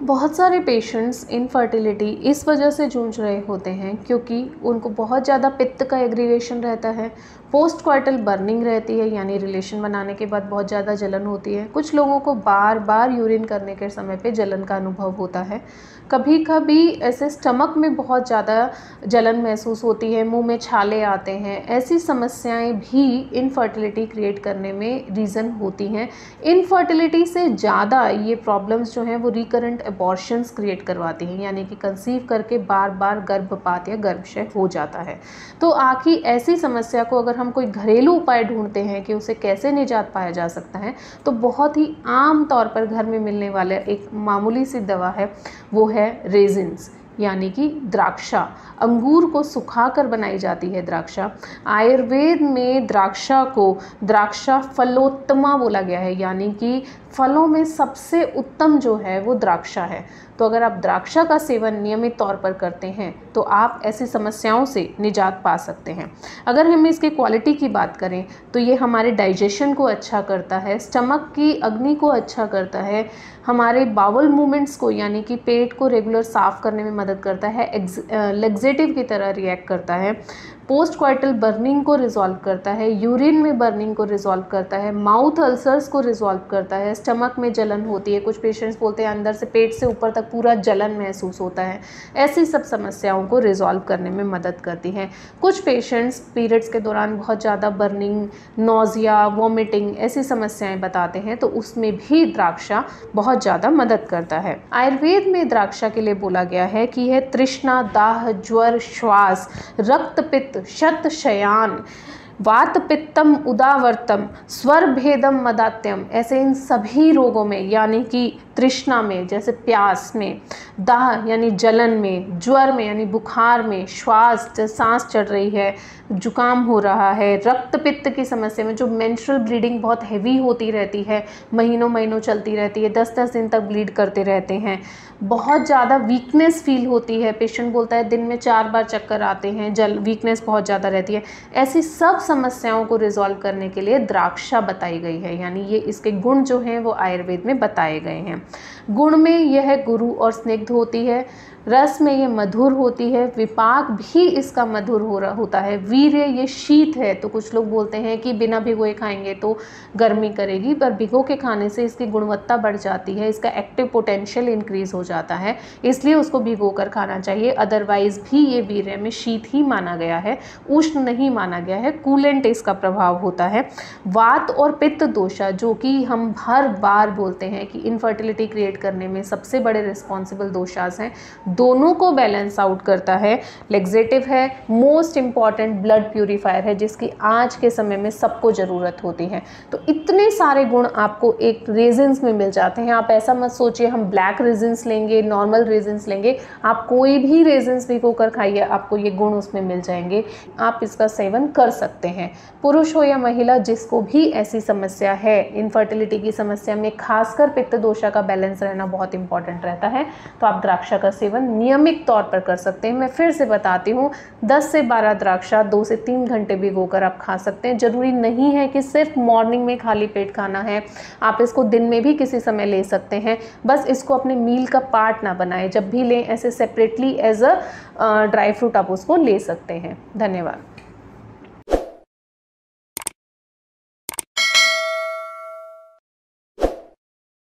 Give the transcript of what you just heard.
बहुत सारे patients infertility इस वजह से जूझ रहे होते हैं क्योंकि उनको बहुत ज़्यादा पित्त का एग्रीवेशन रहता है पोस्ट क्वार्टल बर्निंग रहती है, यानी रिलेशन बनाने के बाद बहुत ज़्यादा जलन होती है। कुछ लोगों को बार बार यूरिन करने के समय पे जलन का अनुभव होता है। कभी कभी ऐसे स्टमक में बहुत ज़्यादा जलन महसूस होती है, मुँह में छाले आते हैं, ऐसी समस्याएँ भी इनफर्टिलिटी क्रिएट करने में रीज़न होती हैं। इनफर्टिलिटी से ज़्यादा ये प्रॉब्लम्स जो हैं वो रिकरेंट एबॉर्शंस क्रिएट करवाती हैं, यानी कि कंसीव करके बार बार गर्भपात या गर्भशय हो जाता है। तो आखिर ऐसी समस्या को अगर हम कोई घरेलू उपाय ढूंढते हैं कि उसे कैसे निजात पाया जा सकता है तो बहुत ही आम तौर पर घर में मिलने वाले एक मामूली सी दवा है, वो है रेजिन्स यानी कि द्राक्षा। अंगूर को सुखाकर बनाई जाती है द्राक्षा। आयुर्वेद में द्राक्षा को द्राक्षा फलोत्तमा बोला गया है, यानी कि फलों में सबसे उत्तम जो है वो द्राक्षा है। तो अगर आप द्राक्षा का सेवन नियमित तौर पर करते हैं तो आप ऐसी समस्याओं से निजात पा सकते हैं। अगर हम इसके क्वालिटी की बात करें तो ये हमारे डाइजेशन को अच्छा करता है स्टमक की अग्नि को अच्छा करता है, हमारे बावल मूवमेंट्स को, यानी कि पेट को रेगुलर साफ़ करने में मदद करता है लेग्जेटिव की तरह रिएक्ट करता है। पोस्ट क्वाइटल बर्निंग को रिजॉल्व करता है, यूरिन में बर्निंग को रिजॉल्व करता है, माउथ अल्सर्स को रिजॉल्व करता है, स्टमक में जलन होती है। कुछ पेशेंट्स बोलते हैं, अंदर से पेट से ऊपर तक पूरा जलन महसूस होता है। ऐसी सब समस्याओं को रिजॉल्व करने में मदद करती हैं। कुछ पेशेंट्स पीरियड्स के दौरान बहुत ज़्यादा बर्निंग, नोज़िया, वॉमिटिंग ऐसी समस्याएँ बताते हैं तो उसमें भी द्राक्षा बहुत ज़्यादा मदद करता है। आयुर्वेद में द्राक्षा के लिए बोला गया है कि यह तृष्णा, दाह, ज्वर, श्वास रक्त शत शयान वात पित्तम उदावर्तम, स्वर भेदम मदात्यम। ऐसे इन सभी रोगों में, यानी कि तृष्णा में, जैसे प्यास में, दाह यानी जलन में, ज्वर में यानी बुखार में, श्वास सांस चढ़ रही है, जुकाम हो रहा है रक्त पित्त की समस्या में जो मेंस्ट्रुअल ब्लीडिंग बहुत हैवी होती रहती है, महीनों महीनों चलती रहती है, दस दस दिन तक ब्लीड करते रहते हैं। बहुत ज़्यादा वीकनेस फील होती है पेशेंट बोलता है दिन में चार बार चक्कर आते हैं, जल वीकनेस बहुत ज़्यादा रहती है। ऐसी सब समस्याओं को रिजॉल्व करने के लिए द्राक्षा बताई गई है, यानी ये इसके गुण जो हैं वो आयुर्वेद में बताए गए हैं। गुण में यह गुरु और स्निग्ध होती है। रस में ये मधुर होती है, विपाक भी इसका मधुर हो रहा होता है। वीर्य ये शीत है तो कुछ लोग बोलते हैं कि बिना भिगोए खाएँगे तो गर्मी करेगी, पर भिगो के खाने से इसकी गुणवत्ता बढ़ जाती है, इसका एक्टिव पोटेंशियल इंक्रीज हो जाता है, इसलिए उसको भिगो कर खाना चाहिए। अदरवाइज़ भी ये वीर्य में शीत ही माना गया है, उष्ण नहीं माना गया है कूलेंट इसका प्रभाव होता है। वात और पित्त दोषा, जो कि हम हर बार बोलते हैं कि इनफर्टिलिटी क्रिएट करने में सबसे बड़े रिस्पॉन्सिबल दोषास हैं दोनों को बैलेंस आउट करता है। लेग्जेटिव है मोस्ट इंपॉर्टेंट ब्लड प्योरीफायर है, जिसकी आज के समय में सबको ज़रूरत होती है। तो इतने सारे गुण आपको एक रेजिन्स में मिल जाते हैं। आप ऐसा मत सोचिए, हम ब्लैक रेजिन्स लेंगे नॉर्मल रेजिन्स लेंगे। आप कोई भी रेजिन्स भिगो कर खाइए, आपको ये गुण उसमें मिल जाएँगे। आप इसका सेवन कर सकते हैं। पुरुष हो या महिला, जिसको भी ऐसी समस्या है इनफर्टिलिटी की समस्या में, खासकर पित्त दोषा का बैलेंस रहना बहुत इंपॉर्टेंट रहता है। तो आप द्राक्षा का सेवन नियमित तौर पर कर सकते हैं। मैं फिर से बताती हूँ 10 से 12 द्राक्षा, दो से तीन घंटे भिगोकर आप खा सकते हैं। ज़रूरी नहीं है कि सिर्फ़ मॉर्निंग में खाली पेट खाना है। आप इसको दिन में भी किसी समय ले सकते हैं। बस इसको अपने मील का पार्ट ना बनाएँ। जब भी लें, ऐसे separately as a dry fruit आप उसको ले सकते हैं। धन्यवाद।